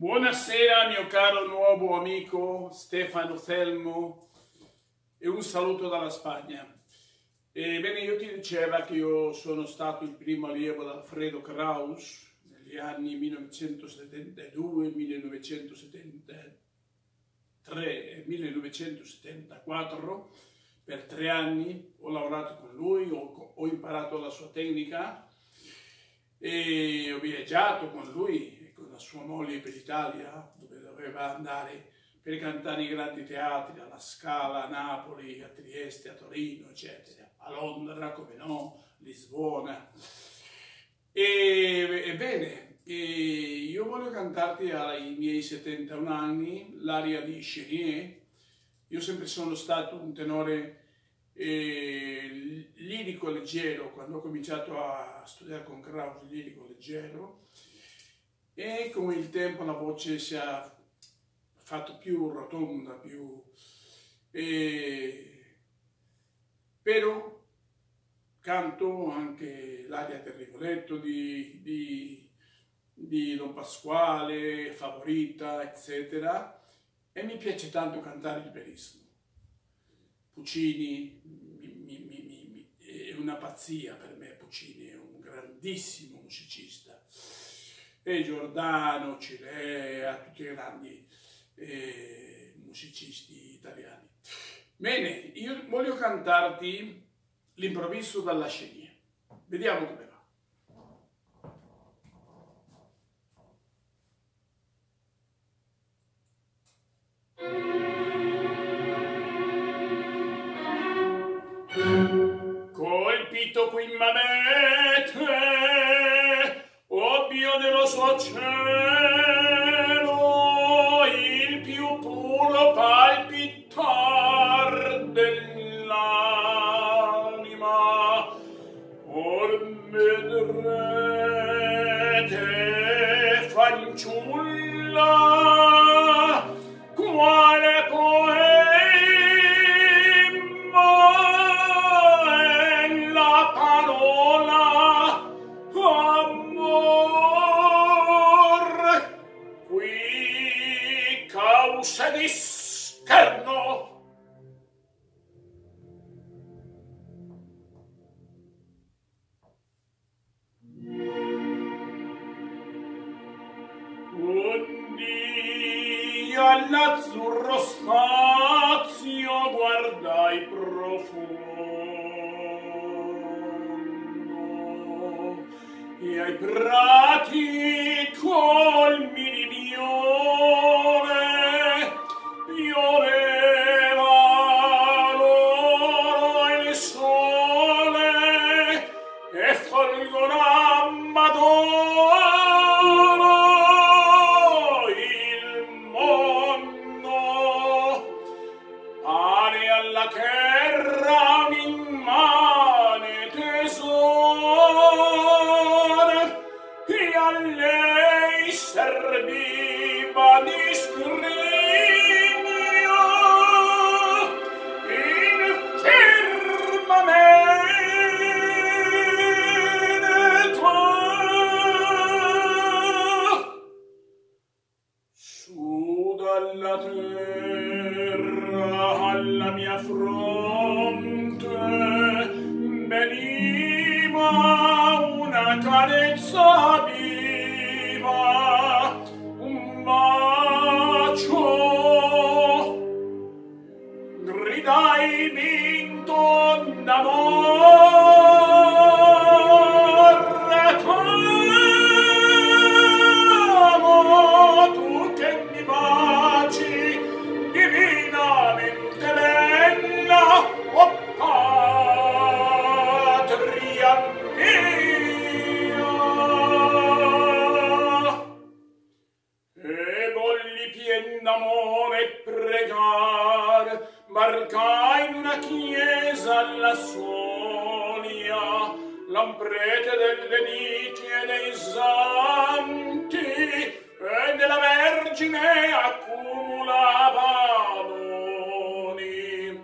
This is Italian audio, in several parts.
Buonasera mio caro nuovo amico Stefano Selmo e un saluto dalla Spagna. Ebbene, io ti dicevo che io sono stato il primo allievo di Alfredo Kraus negli anni 1972, 1973 e 1974. Per tre anni ho lavorato con lui, ho, ho imparato la sua tecnica e ho viaggiato con lui sua moglie per l'Italia, dove doveva andare per cantare i grandi teatri, alla Scala, a Napoli, a Trieste, a Torino, eccetera, a Londra, come no, Lisbona. Ebbene, e io voglio cantarti ai miei 71 anni l'aria di Chenier. Io sempre sono stato un tenore eh, lirico leggero, quando ho cominciato a studiare con Kraus, lirico leggero, e con il tempo la voce si è fatta più rotonda, più... E... però canto anche l'aria del Rigoletto di, di, di Don Pasquale, Favorita, eccetera, e mi piace tanto cantare il verismo. Puccini mi, mi, mi, è una pazzia per me, Puccini è un grandissimo musicista e Giordano, Cilea, tutti i grandi eh, musicisti italiani. Bene, io voglio cantarti l'improvviso dalla scena. Vediamo come va. Colpito qui in manette azzurro spazio guardai profondo. E ai prati colmi amor y al ley servir pien d'amore pregar, barca in una chiesa la sonia, l'amprete delle niti e dei santi, e della Vergine accumulava doni.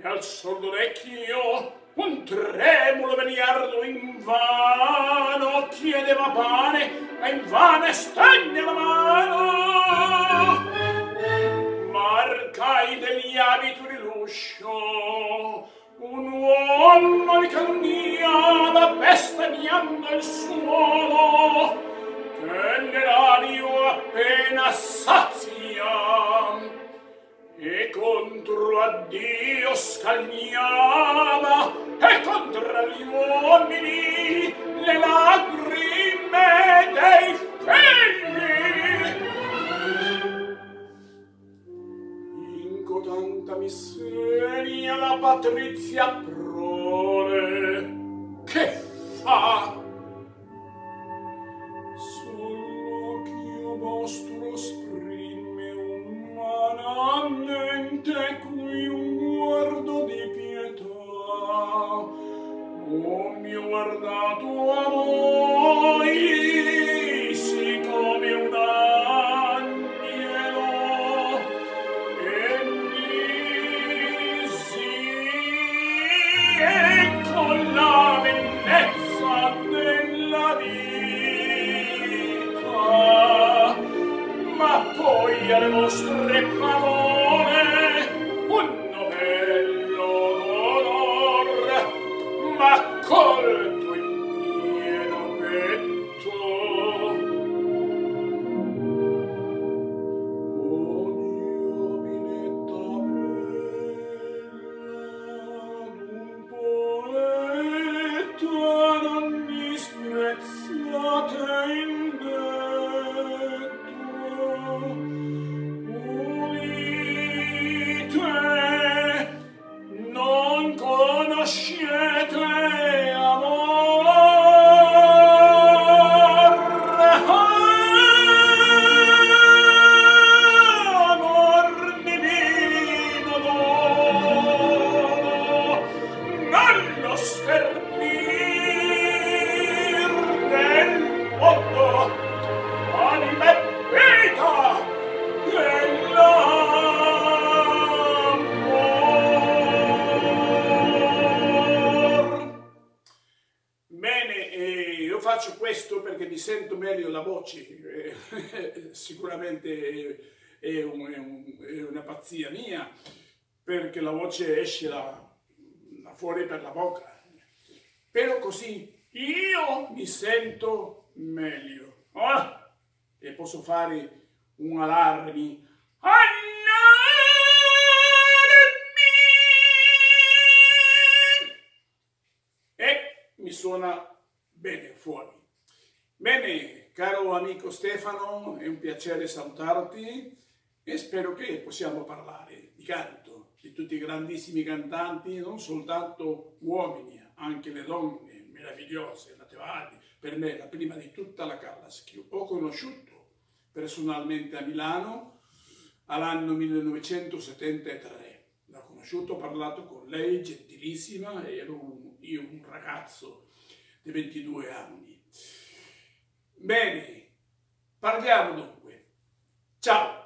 E al sordo vecchio un tremulo veniardo in vano chiedeva pane, e in vano la mano degli abiti l'uscio un uomo di cambiava bestemmiando il suolo che nell'ario appena sazia e contro a Dio scagliava e contro gli uomini le lagrime, la patrizia prole che fa? Sull'occhio vostro sprime umanamente qui un guardo di pietà. O mio guardato amore. nostre parole sento meglio la voce, eh, sicuramente è, è un- è un- è una pazzia mia, perché la voce esce da, da fuori per la bocca. Però così io mi sento meglio. Ah! E posso fare un allarme. Allarmi! E mi suona bene fuori. Bene, caro amico Stefano, è un piacere salutarti e spero che possiamo parlare di canto, di tutti i grandissimi cantanti, non soltanto uomini, anche le donne meravigliose, la Teoadi, per me la prima di tutta la Callas, che ho conosciuto personalmente a Milano all'anno 1973. L'ho conosciuto, ho parlato con lei, gentilissima, ero un- io un ragazzo di 22 anni. Bene, parliamo dunque. Ciao!